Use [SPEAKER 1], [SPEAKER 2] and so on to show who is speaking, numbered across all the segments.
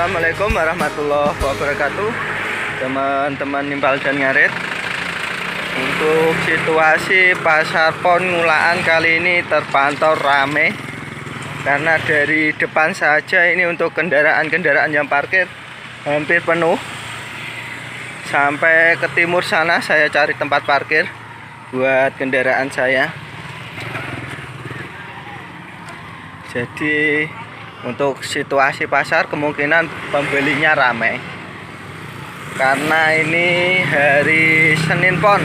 [SPEAKER 1] Assalamualaikum warahmatullahi wabarakatuh. Teman-teman nimpal dan ngarit Untuk situasi pasar pon ngulaan kali ini terpantau rame. Karena dari depan saja ini untuk kendaraan-kendaraan yang parkir hampir penuh. Sampai ke timur sana saya cari tempat parkir Buat kendaraan saya. Jadi untuk situasi pasar kemungkinan pembelinya ramai karena ini hari Senin Pon.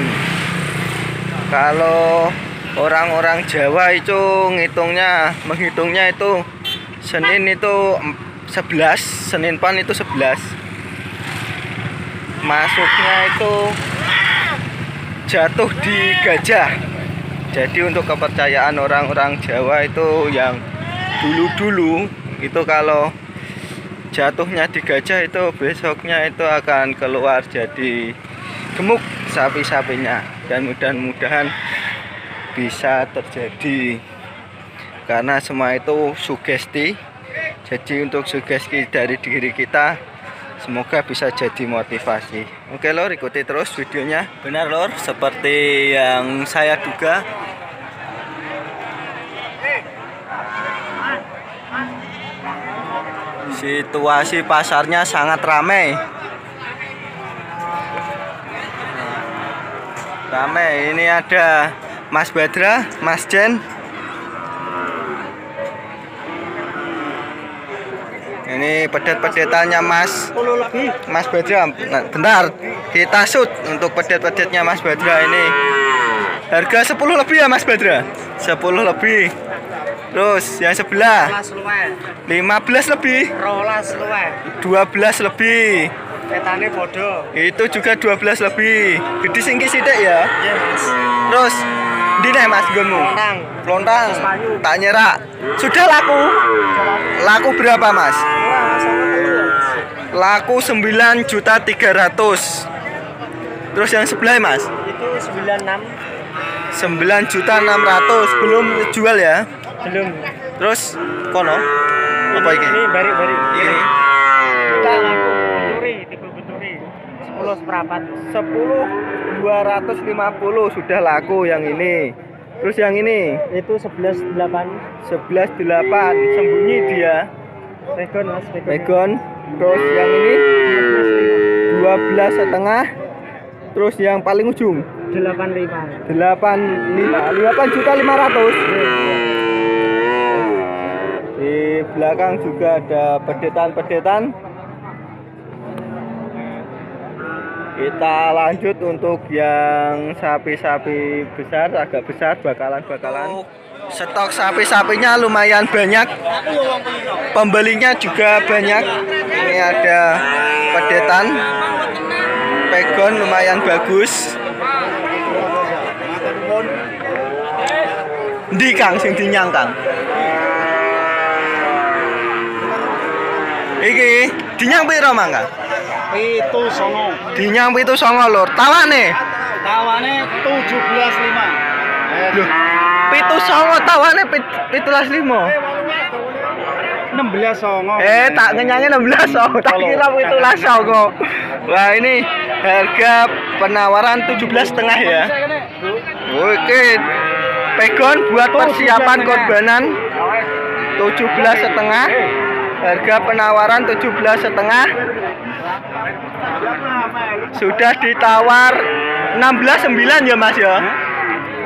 [SPEAKER 1] Kalau orang-orang Jawa itu ngitungnya menghitungnya itu Senin itu 11 Senin Pon itu 11 masuknya itu jatuh di gajah. Jadi untuk kepercayaan orang-orang Jawa itu yang dulu-dulu itu kalau jatuhnya di gajah itu besoknya itu akan keluar jadi gemuk sapi-sapinya. Dan mudah-mudahan bisa terjadi. Karena semua itu sugesti. Jadi untuk sugesti dari diri kita semoga bisa jadi motivasi. Oke lor ikuti terus videonya. Benar lor. Seperti yang saya duga situasi pasarnya sangat ramai ramai ini ada Mas Badra Mas Jen. Ini pedet-pedetannya Mas Mas Badra. Nah, bentar kita shoot untuk pedet-pedetnya Mas Badra ini. Harga 10 lebih ya Mas Badra? 10 lebih Terus yang sebelah 15 lebih.
[SPEAKER 2] Rolas luwe.
[SPEAKER 1] 12 lebih.
[SPEAKER 2] Petane bodoh.
[SPEAKER 1] Itu juga 12 lebih. Gede singki sithik ya.
[SPEAKER 2] Iya, Mas.
[SPEAKER 1] Terus di nih Mas gonmu?
[SPEAKER 2] Lontang.
[SPEAKER 1] Lontang. Tak nyerak. Sudah laku. Laku berapa Mas? Laku 9 juta 300. Terus yang sebelah Mas?
[SPEAKER 2] Itu 96
[SPEAKER 1] 9 juta 600 belum jual ya?
[SPEAKER 2] Belum.
[SPEAKER 1] Terus kono apa ini?
[SPEAKER 2] Ini bari-bari.
[SPEAKER 1] Ini
[SPEAKER 2] Kita laku beturi, tipe beturi. 10 seperempat.
[SPEAKER 1] 10 250 sudah laku yang ini. Terus yang ini
[SPEAKER 2] Itu 11 8.
[SPEAKER 1] 11 8 sembunyi dia.
[SPEAKER 2] Pegon, Mas, pegon.
[SPEAKER 1] Megon. Terus yang ini 12 setengah. Terus yang paling ujung
[SPEAKER 2] 85.
[SPEAKER 1] 8 5 8 juta 500. Di belakang juga ada pedetan-pedetan. Kita lanjut untuk yang sapi-sapi besar, agak besar, bakalan-bakalan. Stok sapi-sapinya lumayan banyak. Pembelinya juga banyak. Ini ada pedetan, pegon lumayan bagus. Di Kang sing dinyang Kang. Iki dinyang piro Mang Kang?
[SPEAKER 2] Itu songo.
[SPEAKER 1] Dinyang pitu songo lur. Tawane.
[SPEAKER 2] Tawane 17,5.
[SPEAKER 1] Loh, pitu songo tawane pit- pitulas limo.
[SPEAKER 2] 16 songo.
[SPEAKER 1] Eh, tak ngenyangin 16 songo. Tak kira pitulas songo. Wah, ini harga penawaran 17 setengah ya. Oke. Pegon buat persiapan korbanan 17 setengah. Harga penawaran 17 setengah. Sudah ditawar 16 9 ya Mas ya.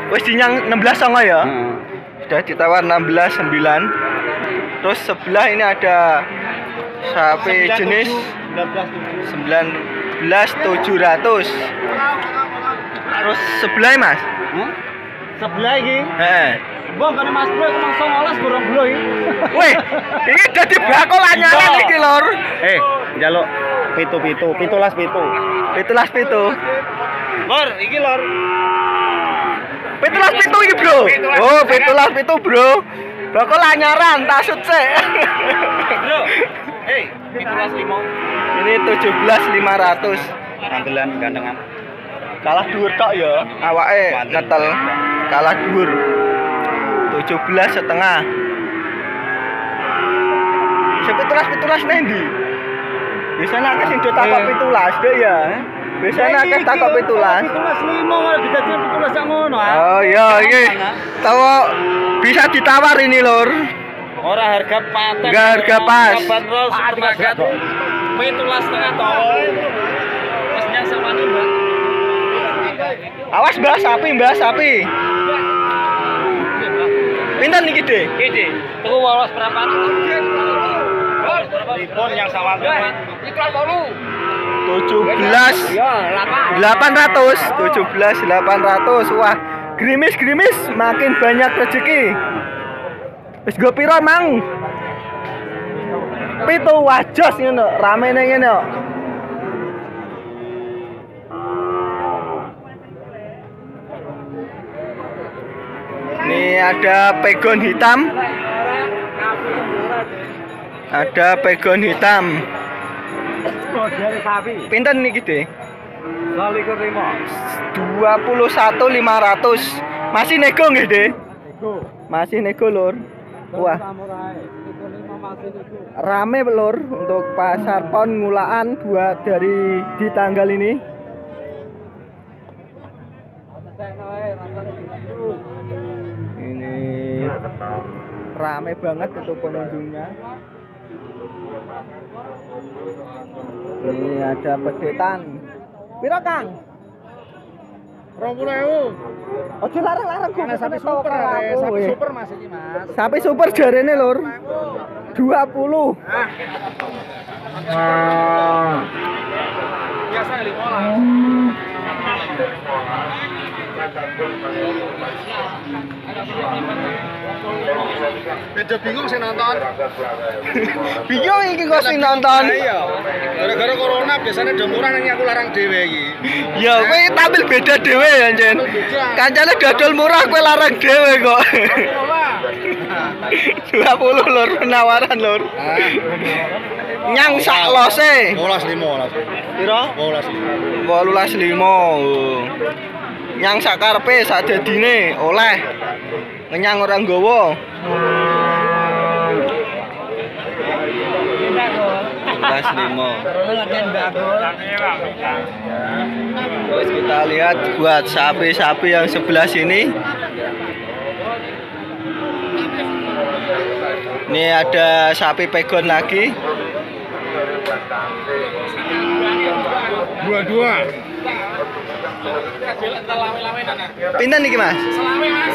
[SPEAKER 1] Wis dinyang 16 songo ya. Sudah ditawar 16 9. Terus sebelah ini ada sapi jenis 19 700. Terus sebelah Mas.
[SPEAKER 2] Sebelah iki.
[SPEAKER 1] Heeh.
[SPEAKER 2] Bang kan Mas Bro emang songolas burung bro iki.
[SPEAKER 1] Wih, ini jadi bakal anyaran iki lor.
[SPEAKER 2] Eh, jaluk pitu-pitu, pitulas pitu.
[SPEAKER 1] Pitulas pitu.
[SPEAKER 2] Lor, iki lor.
[SPEAKER 1] Pitulas pitu iki, Bro. Oh, pitulas pitu, Bro. Bakal anyaran, tasut sih.
[SPEAKER 2] Bro. Hei, pitulas limo.
[SPEAKER 1] Ini 17.500.
[SPEAKER 2] Kangelan gandengan.
[SPEAKER 1] Kalah dhuwur tok ya. Awake ngetel. Kalah dhuwur. 17 setengah. Sepitulas pitulas nendi? Biasanya akeh sing do takok pitulas do ya. Biasanya akeh takok pitulas.
[SPEAKER 2] Pitulas lima malah pitulas ngono ah.
[SPEAKER 1] Oh iya iki. Tahu bisa ditawar ini lur.
[SPEAKER 2] Ora harga paten.
[SPEAKER 1] Enggak harga pas.
[SPEAKER 2] Supermarket. Pitulas setengah Mbak.
[SPEAKER 1] Awas mbah sapi mbah sapi. Pinten niki deh?
[SPEAKER 2] Gede. Tuku wawas berapa? Ribon yang sama Iklan bolu.
[SPEAKER 1] 17
[SPEAKER 2] Ya, 8.
[SPEAKER 1] 800 17 800 wah gerimis gerimis makin banyak rezeki wis go piro mang pitu wajos ngono ramene ngene ada pegon hitam. Ada pegon hitam. Pinten niki, Dek?
[SPEAKER 2] Kali ke lima.
[SPEAKER 1] 21.500 masih nego nggih deh masih nego lur. Wah. rame lur untuk pasar pon ngulaan buat dari di tanggal ini rame banget untuk pengunjungnya ini ada pedetan Piro Kang?
[SPEAKER 2] Rong puluh ewu.
[SPEAKER 1] Ojo larang-larang
[SPEAKER 2] Karena sapi super, sapi super mas ini mas.
[SPEAKER 1] Sapi super jarene lur. 20.
[SPEAKER 2] Biasa lima lah. Beda bingung saya nonton.
[SPEAKER 1] Bingung iki kok sing nonton.
[SPEAKER 2] Iya. Gara-gara corona biasanya udah murah nang aku larang dhewe iki.
[SPEAKER 1] Ya kowe tampil beda dhewe ya, Jen. Kancane dodol murah kowe larang dhewe kok. 20 lur penawaran lur. Nyang sak lose.
[SPEAKER 2] 12 lima lah.
[SPEAKER 1] Piro?
[SPEAKER 2] 12 lima.
[SPEAKER 1] 18 limo. Nyang sak karepe sak dadine oleh. Ngenyang orang gowo. Belas limo. Terus kita lihat buat sapi-sapi yang sebelah sini. Ini ada sapi pegon lagi.
[SPEAKER 2] Dua-dua.
[SPEAKER 1] Pinten niki Mas? Du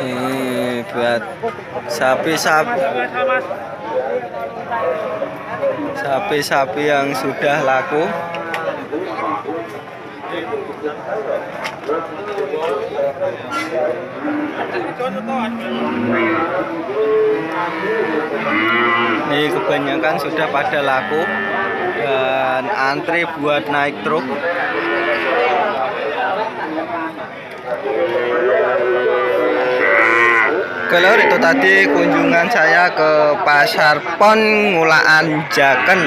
[SPEAKER 1] Ini buat sapi-sapi sapi-sapi yang sudah laku. Ini kebanyakan sudah pada laku dan antri buat naik truk. Kalau itu tadi kunjungan saya ke Pasar Pon Ngulaan Jaken.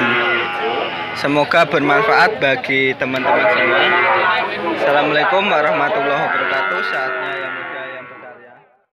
[SPEAKER 1] Semoga bermanfaat bagi teman-teman semua. Assalamualaikum warahmatullahi wabarakatuh. Saatnya